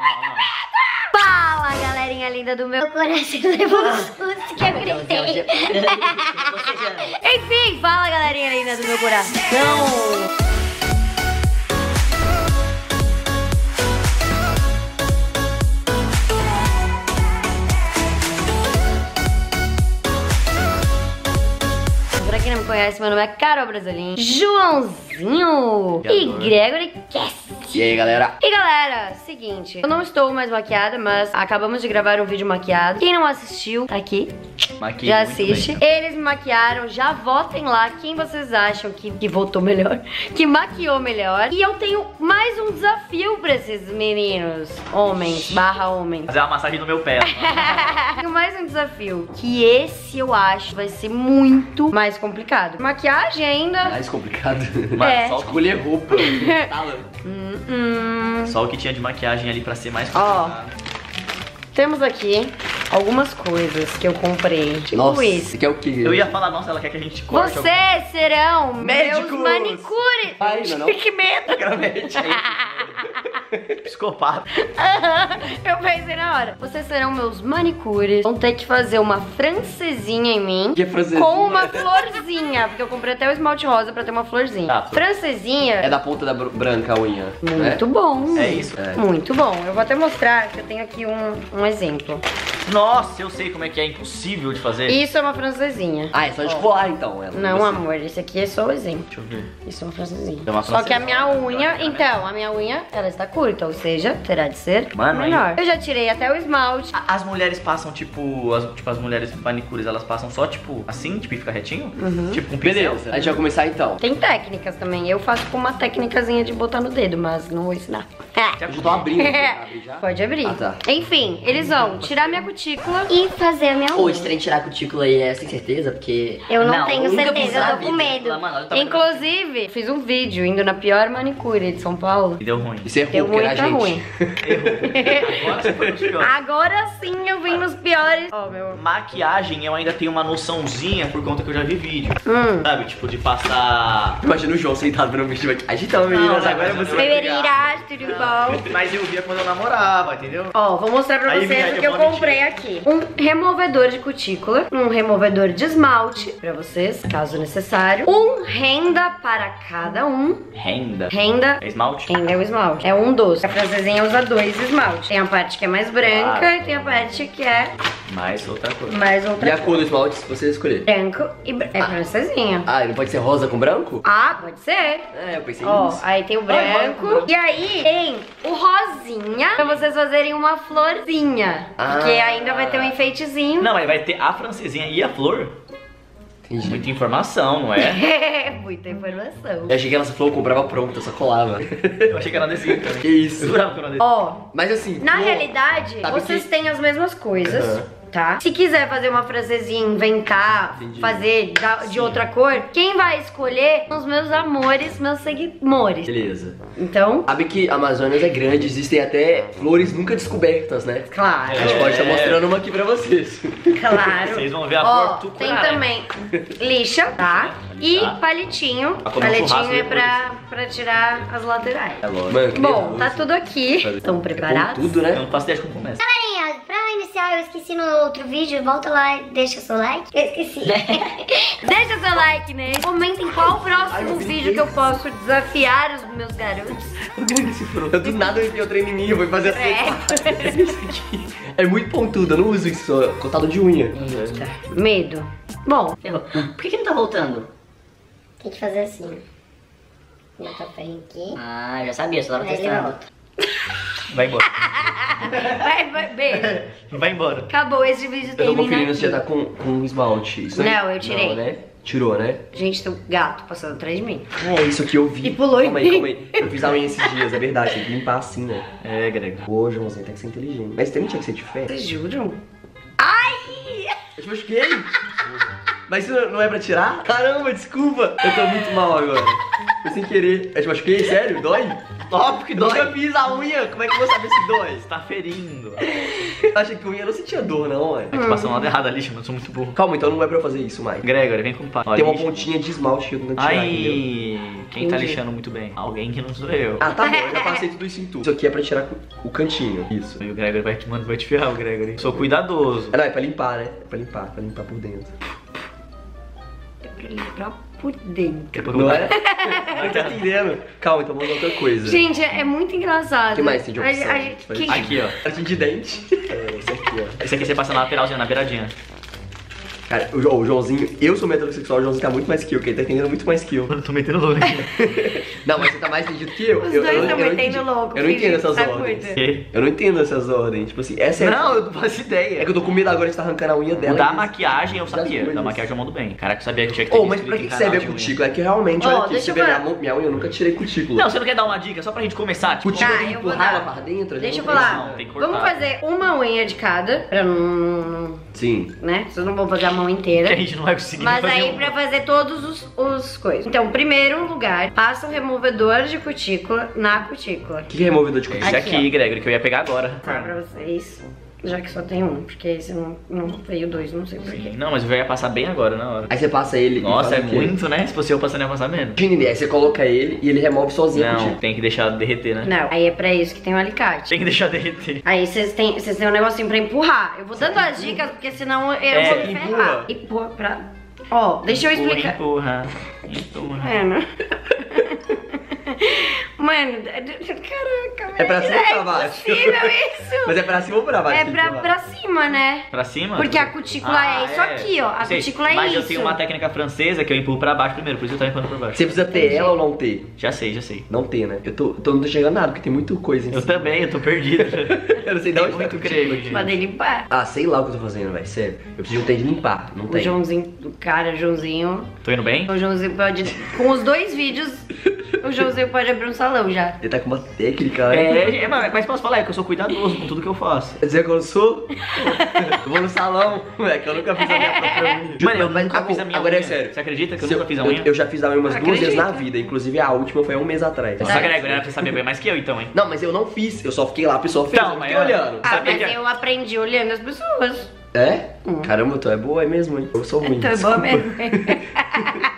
não. Fala, galerinha linda do meu coração. Levou um susto que eu gritei. Enfim, fala, galerinha linda do meu coração. Pra quem não me conhece, meu nome é Carol Brasolim, Joãozinho e. Gregory Cass. E aí, galera? E galera, seguinte, eu não estou mais maquiada, mas acabamos de gravar um vídeo maquiado. Quem não assistiu, tá aqui, Maquei já assiste. bem. Eles me maquiaram, já votem lá quem vocês acham que, que votou melhor, que maquiou melhor. E eu tenho mais um desafio pra esses meninos, homens, barra homens. Fazer uma massagem no meu pé. Tenho mais um desafio, que esse eu acho vai ser muito mais complicado. Maquiagem ainda. Mais complicado. Mano, É. só, Escolher roupa. Hum, hum. só o que tinha de maquiagem ali pra ser mais Ó. complicado. Temos aqui algumas coisas que eu comprei. Tipo Nossa, isso. você quer o quê? Eu ia falar, nossa, ela quer que a gente corte Vocês serão Médicos. meus manicures. Ai, não é não? que medo. algum psicopata. eu pensei na hora. Vocês serão meus manicures. Vão ter que fazer uma francesinha em mim. Que é francesinha? Com uma florzinha. Porque eu comprei até o esmalte rosa pra ter uma florzinha. Tá. Francesinha. É da ponta da br- branca a unha. Muito né? bom. É isso? É. Muito bom. Eu vou até mostrar que eu tenho aqui um, um exemplo. Nossa, eu sei como é que é impossível de fazer. Isso é uma francesinha. Ah, é só de colar então. Ela. Não, Você- amor, esse aqui é só o exemplo. Deixa eu ver. Isso é uma francesinha. É uma Só que a minha unha, então, a minha unha, ela está curta, ou seja, terá de ser Mano, menor. Eu já tirei até o esmalte. As mulheres passam, tipo, as, tipo, as mulheres manicures, elas passam só, tipo, assim, tipo, e fica retinho? Uhum. Tipo, com pincel. Beleza, a gente vai começar então. Tem técnicas também. Eu faço com uma técnicazinha de botar no dedo, mas não vou ensinar. Eu já tô abrindo. Abre já? Pode abrir. Ah, tá. Enfim, eles vão tirar minha cutícula e fazer a minha Ô, unha. esse trem de tirar a cutícula aí é sem certeza, porque. Eu não, Não, tenho nunca certeza, na eu tô com vida. medo. Mano, olha o tamanho Inclusive, fiz um vídeo indo na pior manicure de São Paulo. E deu ruim. Isso errou, Deu porque ruim. Agora você foi nos piores. Agora sim eu vim nos piores. Ó, meu. Maquiagem eu ainda tenho uma noçãozinha por conta que eu já vi vídeo. Hum. Sabe? Tipo, de passar. Imagina o João sentado vendo um vídeo aqui. Agitão, meninas, mas agora eu- você eu- vai pegar. Beberiras, tudo bom? Mas eu via quando eu namorava, entendeu? Ó, vou mostrar pra Aí, vocês o que eu comprei aqui. Um removedor de cutícula, um removedor de esmalte pra vocês, caso necessário. Um renda para cada um. Renda. Renda É esmalte? Renda é o esmalte. É um A francesinha usa dois esmaltes. Tem a parte que é mais branca e tem a parte que é Mais outra coisa. mais E outra a cor do esmalte, se você escolher. branco e br- é francesinha. Ah, ele pode ser rosa com branco? Ah, pode ser. É, eu pensei Ó, nisso. aí tem o branco. E aí tem o rosinha pra vocês fazem uma florzinha. Porque Ah. ainda vai ter um enfeitezinho. Não, mas vai ter a francesinha e a flor. Entendi. Muita informação, não é? Muita informação. Eu achei que ela só falou comprava pronta, só colava. Eu achei que era também. que isso? Que. Ó, Mas assim. na pô, realidade, sabe vocês que- têm as mesmas coisas. Aham. Tá? Se quiser fazer uma francesinha, inventar, Entendi. fazer da- de outra cor, quem vai escolher são os meus amores, meus seguidores. Beleza. Então, Sabe que a Amazonas é grande, existem até flores nunca descobertas, né? claro, A gente pode estar É. mostrando uma aqui pra vocês. claro. Vocês vão ver a Ó, flor tem também lixa, tá? E Tá. palitinho. Churrasco Palitinho é pra, pra tirar as laterais. É lógico. Mano, Bom, tá tudo aqui. Estão É preparados? tudo, Eu né? não faço ideia de como começa. Galerinha, eu esqueci no outro vídeo. Volta lá e deixa o seu like. Eu esqueci. Deixa seu like nele. Comentem qual o próximo vídeo que eu posso desafiar os meus garotos. Eu do nada eu enfiei o trem em mim, eu vou fazer assim. Isso aqui. É muito pontudo, eu não uso isso, só cortado de unha. Medo. Bom, Ferrou. Por que, que não tá voltando? Tem que fazer assim. Bota o ferrinho aqui. Ah, já sabia, só tava Aí ele testando. volta. Vai embora. vai, vai, beijo. Vai embora. Acabou esse vídeo Eu tô termina conferindo se já tá com, com esmalte. Isso aí? Não, eu tirei. Não, né? Tirou, né? Gente, tem um gato passando atrás de mim. É isso que eu vi. E pulou em calma mim. aí, calma aí. Eu fiz a unha esses dias, é verdade. Tem que limpar assim, né? É, Grego. Ô, Joãozinho, tem que ser inteligente. Mas também tinha que ser de fé. Vocês juram? Eu te machuquei. Mas isso não é pra tirar? Caramba, desculpa. Eu tô muito mal agora. Foi sem querer. Eu te machuquei? Sério? Dói? Óbvio que Eu dói. nunca fiz a unha. Como é que eu vou saber se dói? Você tá ferindo. Eu achei que unha não sentia dor, não, ué. É que passou um lado errado ali, mano. Eu sou muito burro. Calma, então não é pra eu fazer isso, Mike. Gregory, vem com o pai. Tem uma pontinha de esmalte que eu não tirar? Ai, quem tá lixando muito bem? Alguém que não sou eu. Ah, tá bom, eu já passei tudo isso em tudo. Isso aqui é pra tirar o cantinho. Isso. E o Gregory vai te, mano, vai te ferrar, o Gregory. Sou cuidadoso. Ah, não, é pra limpar, né? É pra limpar, pra limpar por dentro. Pra por dentro. A Não é? Não tá entendendo? Calma, então vamos outra coisa. Gente, é, é muito engraçado. O que mais tem de A- opção? a gente- Faz- que- Aqui, ó. Jardim de dente. É, esse aqui, ó. Esse aqui você passa na lateralzinha, na beiradinha. Cara, o, Jo- o Joãozinho, eu sou heterossexual, o Joãozinho tá muito mais que eu, que ele tá entendendo muito mais que eu. Mano, eu tô metendo louco aqui. Não, mas você tá mais entendido que eu. Os eu, dois eu, estão eu não metendo entendi- louco, Eu não entendo essas que tá ordens. Que? Eu não entendo essas ordens. Tipo assim, essa é. Não, eu não faço É ideia. que eu tô com medo agora de estar arrancando a unha dela. O da maquiagem eu sabia. Da maquiagem eu mando bem. Caraca, eu sabia que tinha que ter Oh, mas pra que que serve a cutícula? É que realmente, Ó, olha aqui, deixa você eu vê minha, minha unha, eu nunca tirei cutícula. Não, você não quer dar uma dica só pra gente começar? Tipo, Cutícula Tá, tem que eu vou empurrar ela pra dentro? a gente Deixa eu falar. Que. Vamos fazer uma unha de cada, pra não. Sim. né? Vocês não vão fazer a mão que inteira. a gente não vai conseguir Mas fazer aí um- pra fazer todos os, os coisas. Então, primeiro lugar, passa o removedor de cutícula na cutícula. Que é removedor de Esse cutícula? aqui, Aqui, Gregory, que eu ia pegar agora. Tá pra vocês. Já que só tem um, porque esse não, não veio dois, não sei porquê. Não, mas eu ia passar bem agora, na hora. Aí você passa ele. e Nossa, é muito, né? Se fosse eu passando, ia passar menos. Imagina, aí você coloca ele e ele remove sozinho a Não, cutícula. tem que deixar derreter, né? Não, aí é pra isso que tem o alicate. Tem que deixar derreter. Aí vocês têm, vocês têm um negocinho pra empurrar. Eu vou dando as dicas, porque senão eu É, vou me empurra. ferrar. Empurra pra... Ó, deixa eu explicar. Empurra, empurra. Mano. Mano, caraca, É pra cima ou pra baixo? impossível isso. Mas é pra cima ou pra baixo? É pra, pra cima, né? Pra cima? Porque a cutícula é isso aqui, ó. A Sei, cutícula é mas isso. eu tenho uma técnica francesa que eu empurro pra baixo primeiro, por isso eu tô empurrando pra baixo. Você precisa ter ela ou não ter? Já sei, já sei. Não ter, né? Eu tô, tô não chegando nada, porque tem muita coisa em Eu cima. também, eu tô perdido. Eu não sei de onde tá muito cutícula creme, dele limpar. Ah, sei lá o que eu tô fazendo, velho. Sério. Eu preciso de tempo de limpar. Não O tem. Joãozinho, o cara, Joãozinho. Tô indo bem? O Joãozinho pode. Com os dois vídeos, o Joãozinho pode abrir um salão já. Ele tá com uma técnica, né? É, mas, mas posso falar, é que eu sou cuidadoso com tudo que eu faço. Quer dizer que eu não sou? eu vou no salão, moleque. Eu nunca fiz a minha própria unha. Mano, eu Mas, nunca fiz a minha Agora unha. é sério. Você acredita que eu Se nunca fiz a eu, unha? eu já fiz a unha umas duas vezes na vida. Inclusive a última foi há um mês atrás. Nossa, Gregor, era pra você saber bem mais que eu, então, hein? Não, mas eu não fiz. Eu só fiquei lá, a pessoa fez. Então, eu fiquei mas- olhando. Ah, mas que- eu aprendi olhando as pessoas. É? Caramba, tu é boa, é mesmo, hein? Eu sou ruim. Então é bom desculpa. mesmo.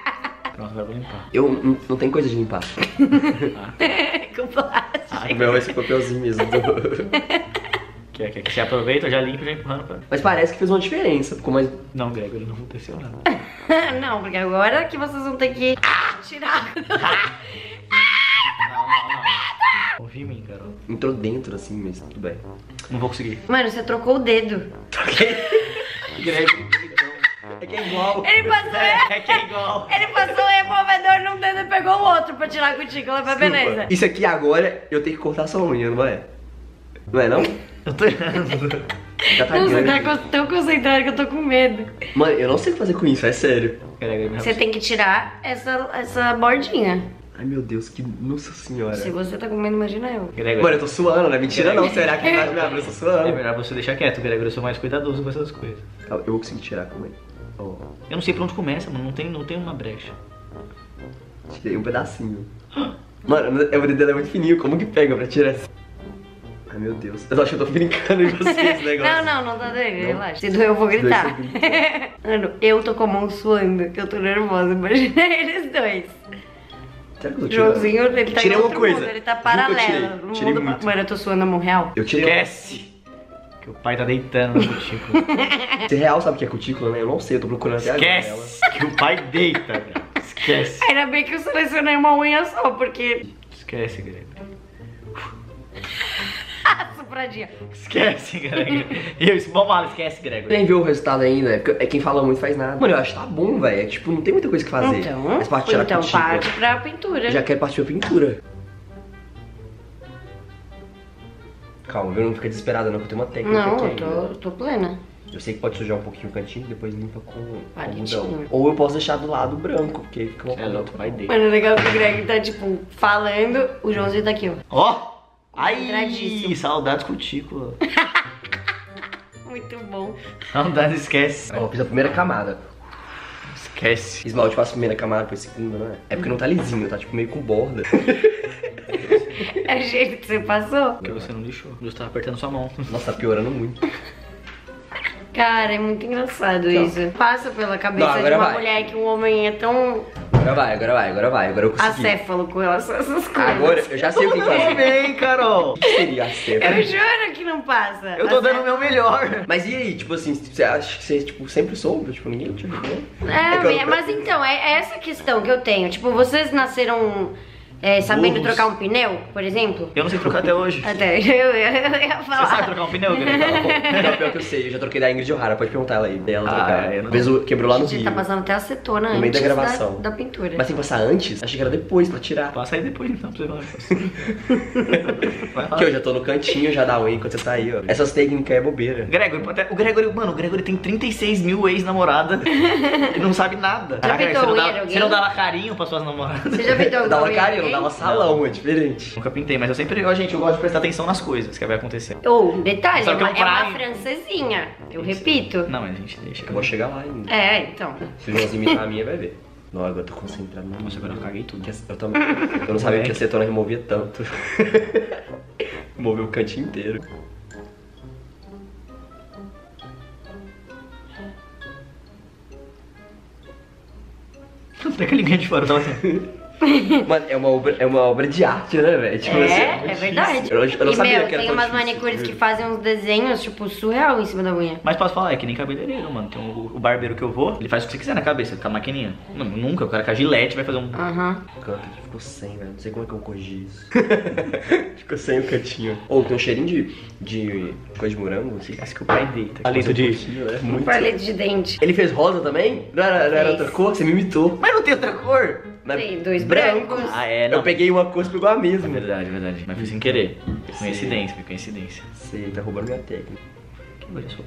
Agora eu vou limpar. Eu não, não tem coisa de limpar. Com plástico. O meu vai ser papelzinho mesmo. Quer, quer que você aproveita, já limpo, já empurrando pra... Mas parece que fez uma diferença. Ficou mais. Não, Gregor, não aconteceu nada. Não, porque agora que vocês vão ter que tirar. Não, não. Confia em mim, Carol. Entrou dentro assim, mas tudo bem. Não vou conseguir. Mano, você trocou o dedo. Gregor, É que é igual. Ele passou, é que é igual. ele passou o removedor num dedo e pegou o outro pra tirar a cutícula, mas beleza. Isso aqui agora eu tenho que cortar sua unha, não é? Não é não? Eu tô errando. Já tá Não, você tá tão concentrado que eu tô com medo. Mano, eu não sei o que fazer com isso, é sério. Gregor, Você tem que tirar essa, essa bordinha. Ai meu Deus, que. Nossa senhora. Se você tá com medo, imagina eu. Gregor, Mano, eu tô suando, não é mentira não. Será que vai me abrir? Eu tô é suando. melhor você deixar quieto, Gregor. Eu sou mais cuidadoso com essas coisas. Calma, Eu vou conseguir tirar com ele. Eu não sei por onde começa, mano. Não tem, não tem uma brecha. tirei um pedacinho. Mano, o dedo é muito fininho, como que pega pra tirar assim? Ai meu Deus. Eu acho que eu tô brincando em vocês esse negócio. Não, não, não tá doendo, relaxa. Se doer, eu vou gritar. Mano, eu tô com a mão suando, que eu tô nervosa. Imagina eles dois. Será que eu tô tirando? Joãozinho, ele tá Tirei em uma outro coisa. mundo, ele tá paralelo. tirei. Tirei mundo-. Mano, eu tô suando a mão real. Eu tirei Esquece! Que o pai tá deitando no cutícula. Você real sabe o que é cutícula, né? Eu não sei, eu tô procurando até agora ela. Esquece! Que o pai deita, cara. Esquece. Ainda bem que eu selecionei uma unha só, porque. Esquece, Gregor. Sopradinha. Esquece, Gregor. E eu, lá, esquece, Gregor. Nem viu o resultado ainda, é porque- é quem fala muito faz nada. Mano, eu acho que tá bom, velho. É tipo, não tem muita coisa que fazer. Então, Mas parte então cutícula. parte pra pintura. Já quero partir pra pintura. Calma, viu? Não fica desesperada não, que eu tenho uma técnica Não, aqui eu ainda. tô, tô plena. Eu sei que pode sujar um pouquinho o cantinho, depois limpa com algodão. Ou eu posso deixar do lado branco, porque fica uma É louco, pai deita. Mano, o legal é que o Greg tá, tipo, falando, o Joãozinho tá aqui, ó. Ó! Ai! Centradíssimo. Saudades cutícula. Muito bom. Saudades, esquece. Ó, fiz a primeira camada. Esquece. Esmalte passa primeira camada, depois segunda, não é? É porque não tá lisinho, tá tipo meio com borda. É o jeito que você passou? Porque você não deixou. Eu tava apertando sua mão. Nossa, tá piorando muito. Cara, é muito engraçado isso. Passa pela cabeça Não, de uma vai. mulher que um homem é tão Agora vai, agora vai, agora vai, agora eu consegui. acéfalo com relação a essas coisas. Agora eu já sei o que fazer. bem, Carol. O que seria acéfalo? Eu juro que não passa. Eu tô dando o Acéfalo. meu melhor. Mas e aí, tipo assim, você acha que você tipo, sempre soube? Tipo, ninguém te ajudou? É, É eu- mas então, é é essa questão que eu tenho. Tipo, vocês nasceram é, sabendo Burros. trocar um pneu, por exemplo? Eu não sei trocar até hoje. Até, eu, eu, eu ia falar. Você sabe trocar um pneu? Não, pior que eu sei, eu já troquei da Ingrid O'Hara, pode perguntar ela aí, dela Ah, trocar. eu não- quebrou lá no Você Rio. tá passando até acetona No meio da antes gravação. Da, pintura. Mas tem que passar antes? Achei que era depois pra tirar. Passa aí depois então, pra você. Vai lá. Aqui eu já tô no cantinho já da Wayne enquanto você tá aí, ó. Essas técnicas é bobeira. Gregory, até- o Gregory, mano, o Gregory tem 36 mil ex-namorada e não sabe nada. Caraca, pintou você, não unha dá, alguém? você não dava carinho pra suas namoradas. Você já pintou Eu dava dava salão, é diferente. Nunca pintei, mas eu sempre, ó, gente, eu gosto de prestar atenção nas coisas que vai acontecer. Ou, detalhe, Só é é uma, um é uma francesinha. Eu repito. Não, mas a gente deixa. Eu vou chegar lá ainda. É, então. Se o Joãozinho imitar a minha, vai ver. Não, agora eu tô concentrado. Nossa, agora eu caguei tudo. Eu também. Eu não sabia que a acetona removia tanto. Removeu o cantinho inteiro. Até que ninguém de fora tava assim. Mano, é uma obra, é uma obra de arte, né, velho? Tipo assim, É, é verdade. Eu, eu não e, sabia meu, que era tem umas difícil. manicures que fazem uns desenhos, tipo, surreal em cima da unha. Mas posso falar, é que nem cabeleireiro, mano. Tem o, o barbeiro que eu vou, ele faz o que você quiser na cabeça, com a maquininha. Não, nunca, o cara com a gilete vai fazer um. Aham. Canto, ficou sem, velho. Não sei como é que eu corrigi isso. ficou sem o cantinho. Ou tem um cheirinho de, de coisa de morango, assim. Parece que o pai deita. Palito Palito de. né? Um Muito. palito de dente. Ele fez rosa também? Não era, não era outra cor? Você me imitou. Mas não tem outra cor! Mas Tem dois branco. brancos. Ah, é, não. Eu peguei uma cor pegou a É mesma. verdade, é verdade. Mas foi sem querer. Foi coincidência, foi coincidência. Você tá roubando minha técnica. Que coisa sua.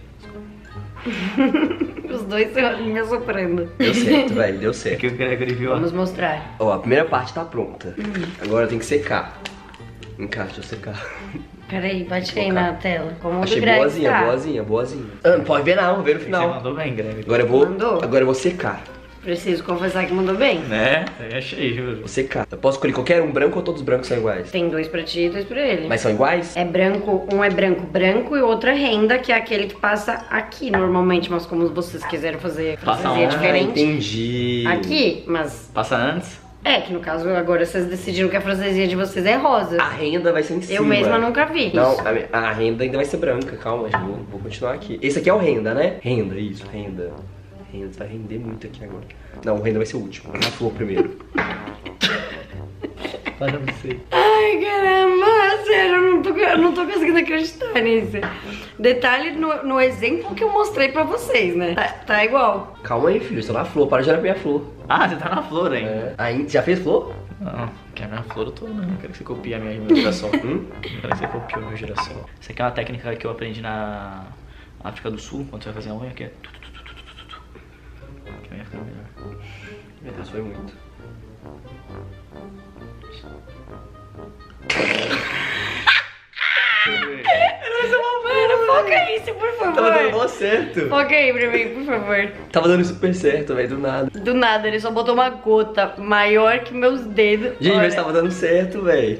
Os dois me assoprando. Deu certo, velho, deu É certo. que o Gregory viu. Vamos mostrar. Ó, a primeira parte tá pronta. Hum. Agora tem que secar. Encaixa, eu secar. Peraí, bate aí na tela. Como Achei do Greg boazinha, tá. boazinha, boazinha. Ah, não pode ver não, vê no Você final. mandou bem, Gregory. Agora eu vou. Mandou? Agora eu vou secar. Preciso confessar que mandou bem. Né? Eu achei, juro. Vou secar. Eu posso escolher qualquer um branco ou todos os brancos são iguais? Tem dois pra ti e dois pra ele. Mas são iguais? É branco, um é branco branco e o outro é renda, que é aquele que passa aqui normalmente, mas como vocês quiserem fazer Passa um. diferente. Ah, entendi. Aqui, mas Passa antes. é que no caso agora vocês decidiram que a francesinha de vocês é rosa. A renda vai ser em cima. Eu mesma nunca vi. Não, a, a renda ainda vai ser branca, calma, vou, vou continuar aqui. Esse aqui é o renda, né? Renda, isso, renda. Renda, você vai render muito aqui agora. Não, o renda vai ser o último. A flor primeiro. Para sei. Ai, caramba, sério, eu não tô, eu não tô conseguindo acreditar nisso. Detalhe no, no exemplo que eu mostrei pra vocês, né? Tá, tá igual. Calma aí, filho, eu estou na flor, para de olhar pra minha flor. Ah, você tá na flor ainda. É. Aí, já fez flor? Não, que a minha flor eu tô não. Não quero que você copie a minha girassol. Hum? Não quero que você copie o meu girassol. Isso aqui é uma técnica que eu aprendi na África do Sul, quando você vai fazer a unha, que é. Que a unha fica melhor. Meu Deus, foi muito. Mano, foca isso, por Tava dando favor. mó certo. Foca aí pra mim, por favor. Tava dando super certo, velho, do nada. Do nada, ele só botou uma gota maior que meus dedos. Gente, Olha. mas tava dando certo, velho.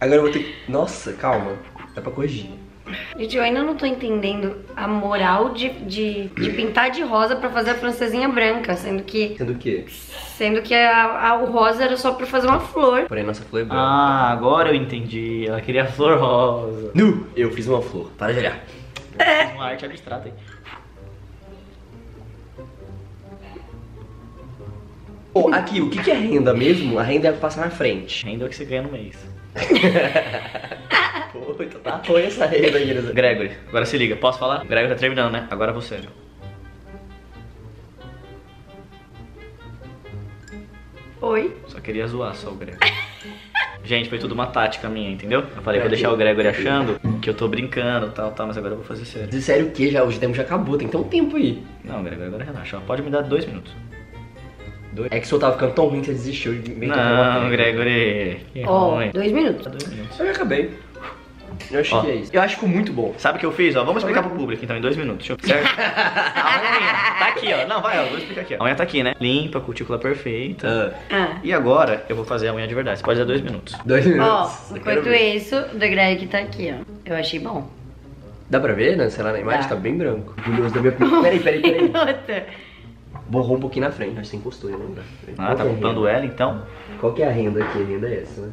Agora eu vou ter que... Nossa, calma. Dá pra corrigir. Gente, eu ainda não tô entendendo a moral de, de, de pintar de rosa pra fazer a francesinha branca, sendo que Sendo o quê? sendo que a, a- o rosa era só pra fazer uma flor. Porém, nossa flor é branca. Ah, agora eu entendi. Ela queria flor rosa. Nu! Eu fiz uma flor. Para de olhar. Fiz uma arte abstrata aí. Pô, aqui, o que que é renda mesmo? A renda é passar na frente. Renda é o que você ganha no mês. Então tá ruim essa renda aí, Elisa. Gregory, agora se liga, posso falar? Gregory tá terminando, né? Agora você. Oi? Só queria zoar só o Gregory. Gente, foi tudo uma tática minha, entendeu? Eu falei pra deixar o Gregory achando que eu tô brincando e tal, tal, mas agora eu vou fazer sério. De sério o que? Já, o tempo já acabou, tem que ter um tempo aí. Não, Gregory, agora relaxa. ó. Pode me dar dois minutos. É que o senhor tava ficando tão ruim que você desistiu de meio que Não, Gregory. Que Ó, ruim. dois minutos. Dois minutos. Eu já acabei. Eu acho Ó. que é isso. Eu acho que ficou muito bom. Sabe o que eu fiz? Ó, vamos explicar pro público então em dois minutos. Deixa eu... Certo? A unha tá aqui, ó. Não, vai, ó. Vou explicar aqui, ó. A unha tá aqui, né? Limpa, cutícula perfeita. Ah, Ah. E agora eu vou fazer a unha de verdade. Você pode dar dois minutos. dois Ó, minutos. Quero enquanto isso, o do Greg tá aqui, ó. Eu achei bom. Dá pra ver, né? Sei lá, na imagem Dá. tá bem branco. Orgulhoso da minha Peraí, peraí, peraí. Borrou um pouquinho na frente. Acho que você encostou, eu lembro. Ah, tá ocupando ela então? Qual que é a renda aqui? A renda é essa, né?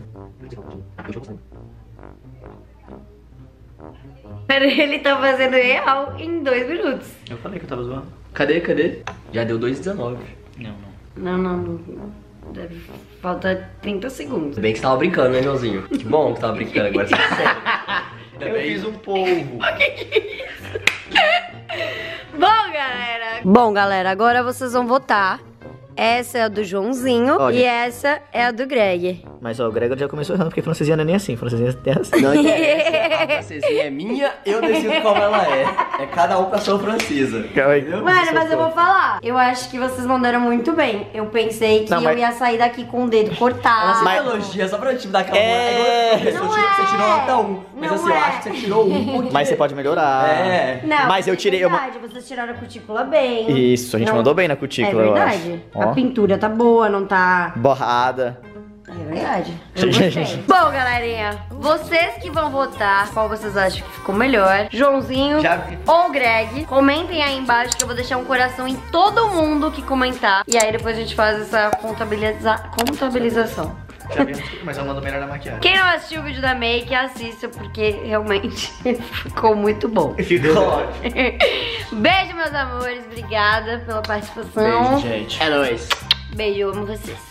Pera, ele tá fazendo real em dois minutos. Eu falei que eu tava zoando. Cadê, cadê? Já deu 2,19. Não, não. Não, não, não. Deve... Falta 30 segundos. Ainda bem que você tava brincando, né, Joãozinho? Que bom que você tava brincando agora. Você é sério. Ainda Eu bem- fiz um polvo. Bom, galera. Bom, galera, agora vocês vão votar. Essa é a do Joãozinho Olha. e essa é a do Greg. Mas ó, o Gregor já começou errando, porque francesinha não é nem assim. Francesinha é assim. Não interessa. A francesinha é minha, eu decido como ela é. É cada um pra sua francesa. Entendeu? Mano, mas eu vou falar. Eu acho que vocês mandaram muito bem. Eu pensei que Não, mas- eu ia sair daqui com o dedo cortado. Mas- elogia só pra te dar aquela É. É Não você, tirou, você é. tirou nota 1. Mas Não assim, eu é. acho que você tirou um porque... Mas você pode melhorar. É. Não, Mas eu é tirei. Eu... verdade, vocês tiraram a cutícula bem. Isso, a gente Não- mandou bem na É cutícula, eu acho. A pintura tá boa, não tá. Borrada. É verdade. Eu gostei. Bom, galerinha, vocês que vão votar, qual vocês acham que ficou melhor? Joãozinho ou Greg? Comentem aí embaixo que eu vou deixar um coração em todo mundo que comentar. E aí depois a gente faz essa contabiliza... contabilização. Já mas eu mando melhor na maquiagem. Quem não assistiu o vídeo da Make, assista, porque realmente ficou muito bom. Ficou ótimo. Beijo, meus amores. Obrigada pela participação. Beijo, gente. É nóis. Beijo, amo vocês.